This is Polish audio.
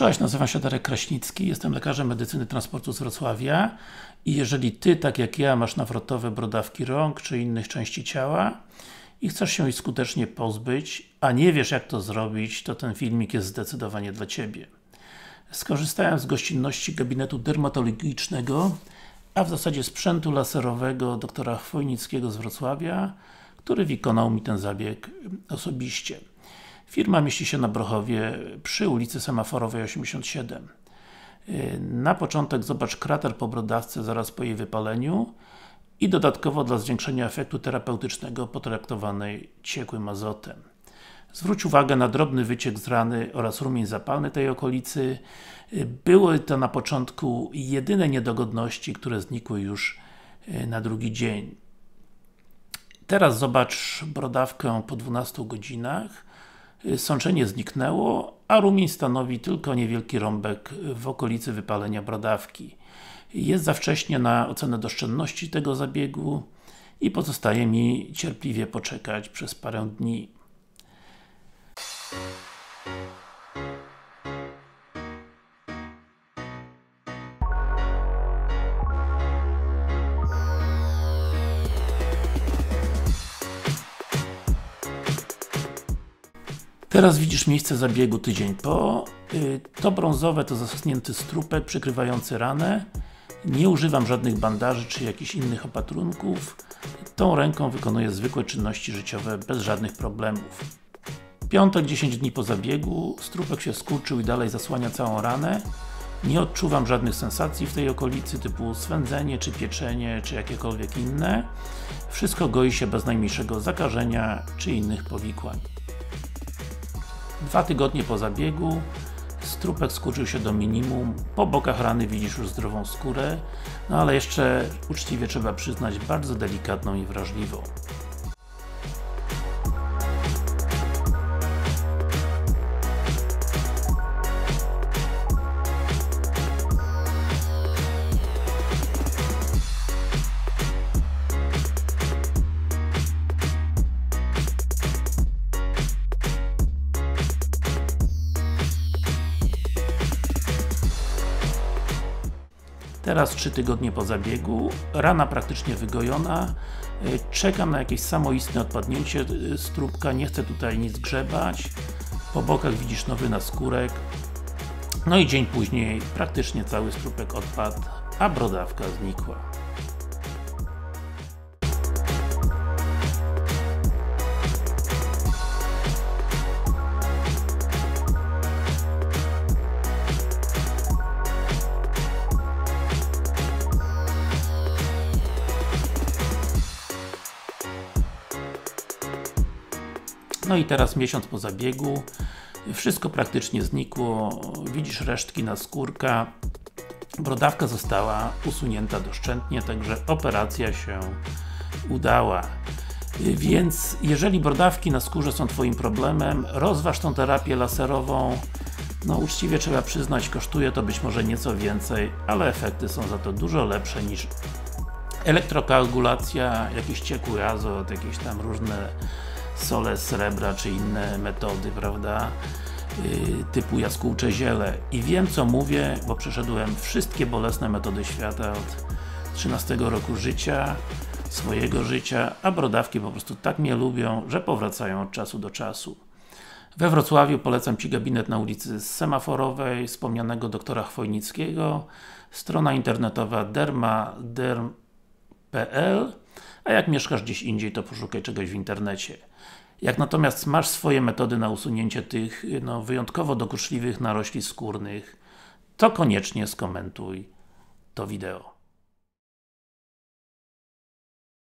Cześć, nazywam się Darek Kraśnicki, jestem lekarzem medycyny transportu z Wrocławia i jeżeli Ty, tak jak ja, masz nawrotowe brodawki rąk czy innych części ciała i chcesz się ich skutecznie pozbyć, a nie wiesz jak to zrobić, to ten filmik jest zdecydowanie dla Ciebie. Skorzystałem z gościnności gabinetu dermatologicznego, a w zasadzie sprzętu laserowego doktora Chwojnickiego z Wrocławia, który wykonał mi ten zabieg osobiście. Firma mieści się na Brochowie przy ulicy Semaforowej 87. Na początek zobacz krater po brodawce zaraz po jej wypaleniu i dodatkowo dla zwiększenia efektu terapeutycznego potraktowanej ciekłym azotem. Zwróć uwagę na drobny wyciek z rany oraz rumień zapalny tej okolicy. Były to na początku jedyne niedogodności, które znikły już e, na drugi dzień. Teraz zobacz brodawkę po 12 godzinach. Sączenie zniknęło, a rumień stanowi tylko niewielki rąbek w okolicy wypalenia brodawki. Jest za wcześnie na ocenę doszczędności tego zabiegu i pozostaje mi cierpliwie poczekać przez parę dni. Teraz widzisz miejsce zabiegu tydzień po. Y, to brązowe to zaschnięty strupek przykrywający ranę. Nie używam żadnych bandaży czy jakichś innych opatrunków. Tą ręką wykonuję zwykłe czynności życiowe bez żadnych problemów. Piątek, 10 dni po zabiegu, strupek się skurczył i dalej zasłania całą ranę. Nie odczuwam żadnych sensacji w tej okolicy, typu swędzenie, czy pieczenie, czy jakiekolwiek inne. Wszystko goi się bez najmniejszego zakażenia, czy innych powikłań. Dwa tygodnie po zabiegu strupek skurczył się do minimum, po bokach rany widzisz już zdrową skórę, no ale jeszcze uczciwie trzeba przyznać bardzo delikatną i wrażliwą. Teraz 3 tygodnie po zabiegu, rana praktycznie wygojona, y, czekam na jakieś samoistne odpadnięcie y, strubka, nie chcę tutaj nic grzebać, po bokach widzisz nowy naskórek, no i dzień później praktycznie cały strupek odpadł, a brodawka znikła. No i teraz miesiąc po zabiegu, wszystko praktycznie znikło, widzisz resztki na skórka, brodawka została usunięta doszczętnie, także operacja się udała. Więc jeżeli brodawki na skórze są Twoim problemem, rozważ tą terapię laserową. No uczciwie trzeba przyznać, kosztuje to być może nieco więcej, ale efekty są za to dużo lepsze niż elektrokoagulacja, jakiś ciekły azot, jakieś tam różne sole srebra, czy inne metody, prawda? Yy, typu jaskółcze ziele. I wiem co mówię, bo przeszedłem wszystkie bolesne metody świata od 13 roku życia, swojego życia, a brodawki po prostu tak mnie lubią, że powracają od czasu do czasu. We Wrocławiu polecam Ci gabinet na ulicy Semaforowej, wspomnianego doktora Chwojnickiego, strona internetowa dermaderm.pl a jak mieszkasz gdzieś indziej, to poszukaj czegoś w internecie. Jak natomiast masz swoje metody na usunięcie tych no, wyjątkowo dokuczliwych narośli skórnych, to koniecznie skomentuj to wideo.